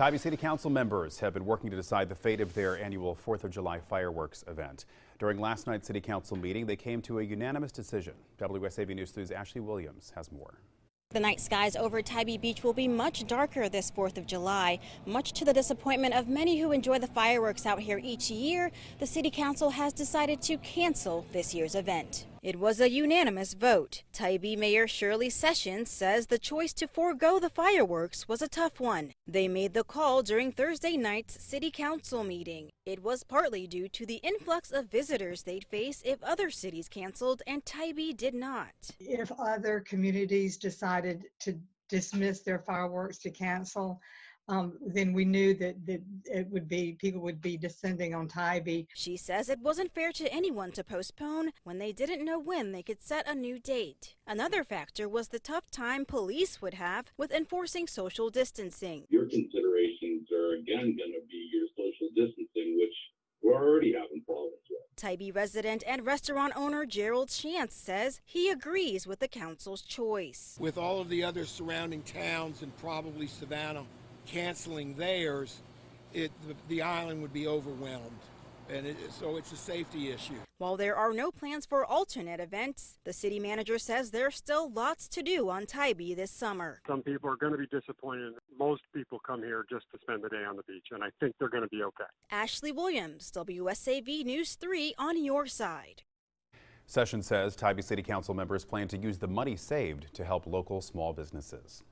Tybee City Council members have been working to decide the fate of their annual 4th of July fireworks event. During last night's City Council meeting, they came to a unanimous decision. WSAV News 3's Ashley Williams has more. The night skies over Tybee Beach will be much darker this 4th of July. Much to the disappointment of many who enjoy the fireworks out here each year, the City Council has decided to cancel this year's event. It was a unanimous vote. Tybee Mayor Shirley Sessions says the choice to forego the fireworks was a tough one. They made the call during Thursday night's City Council meeting. It was partly due to the influx of visitors they'd face if other cities canceled and Tybee did not. If other communities decided to dismiss their fireworks to cancel, um, then we knew that, that it would be people would be descending on Tybee. She says it wasn't fair to anyone to postpone when they didn't know when they could set a new date. Another factor was the tough time police would have with enforcing social distancing. Your considerations are again going to be your social distancing, which we're already having problems with. Tybee resident and restaurant owner Gerald Chance says he agrees with the council's choice. With all of the other surrounding towns and probably Savannah canceling theirs, it, the, the island would be overwhelmed. And it, so it's a safety issue. While there are no plans for alternate events, the city manager says there's still lots to do on Tybee this summer. Some people are going to be disappointed. Most people come here just to spend the day on the beach, and I think they're going to be okay. Ashley Williams, WSAV News 3 on your side. Sessions says Tybee City Council members plan to use the money saved to help local small businesses.